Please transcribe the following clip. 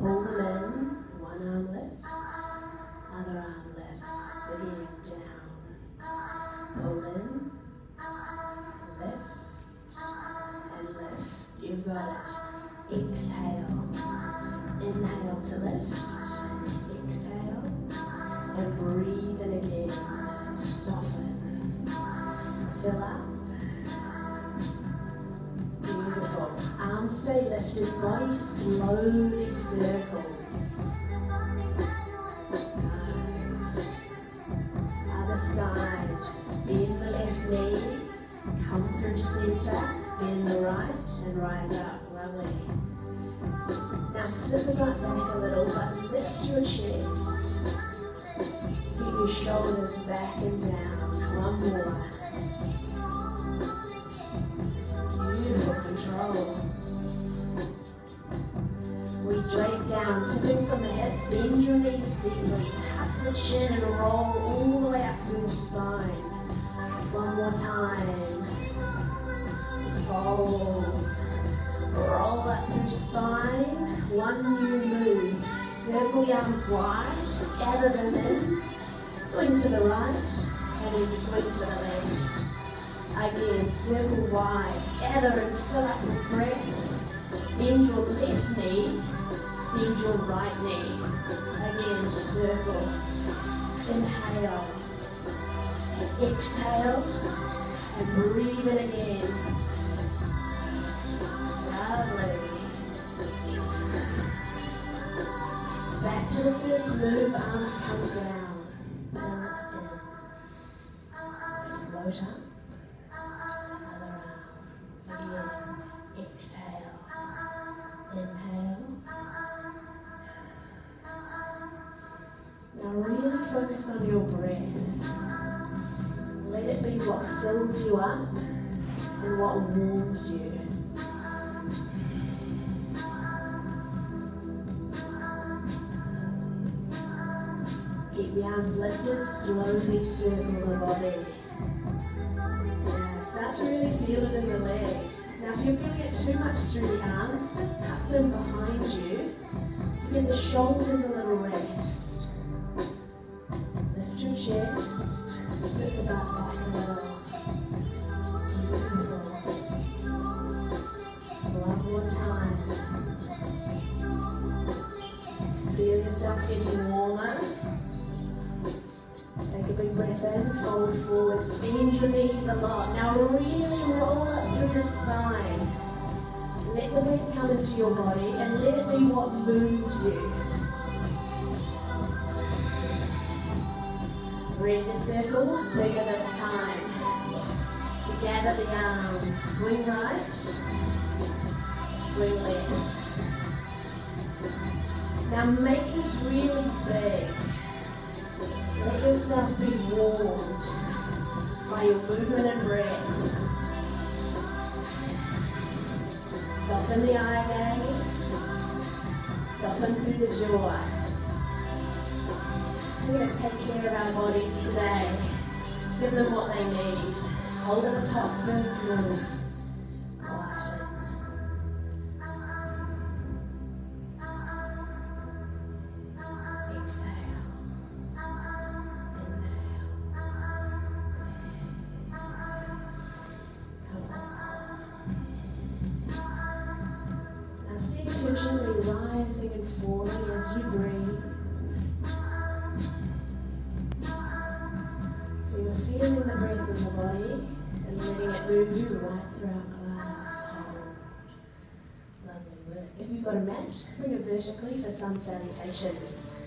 Pull them in. One arm lifts, other arm lifts. Again, down. Pull in, lift, and lift. You've got it. Exhale. Inhale to lift. Exhale. And breathe in again. Soften. Fill up. Arms stay lifted. Body slowly circles. Nice. Other side. Bend the left knee. Come through center. Bend the right and rise up. Lovely. Now sit the butt back a little, but lift your chest. Keep your shoulders back and down. One more. Beautiful control. From the hip. Bend your knees deeply. Tuck the chin and roll all the way up through your spine. One more time. Fold. Roll up through spine. One new move. Circle the arms wide. Gather them in. Swing to the right. And then swing to the left. Again, circle wide. Gather and fill up with breath. Bend your left knee. Bend your right knee. Again, circle. Inhale. Exhale. And breathe in again. Lovely. Back to the first move, arms come down. Float up. Really focus on your breath. Let it be what fills you up and what warms you. Keep the arms lifted, slowly circle the body. Start to really feel it in the legs. Now if you're feeling it too much through the arms, just tuck them behind you to give the shoulders a little rest. Chest, sit back a little. Beautiful. One more time. Feel yourself getting warmer. Take a big breath in, fold forwards, bend your knees a lot. Now really roll up through the spine. Let the breath come into your body and let it be what moves you. Bring the circle, bigger this time. Gather the arms, swing right, swing left. Now make this really big. Let yourself be warmed by your movement and breath. Soften the eye gaze. Soften through the jaw. We're going to take care of our bodies today. Give them what they need. Hold at the top first move. You've got a mat, bring it vertically for sun salutations.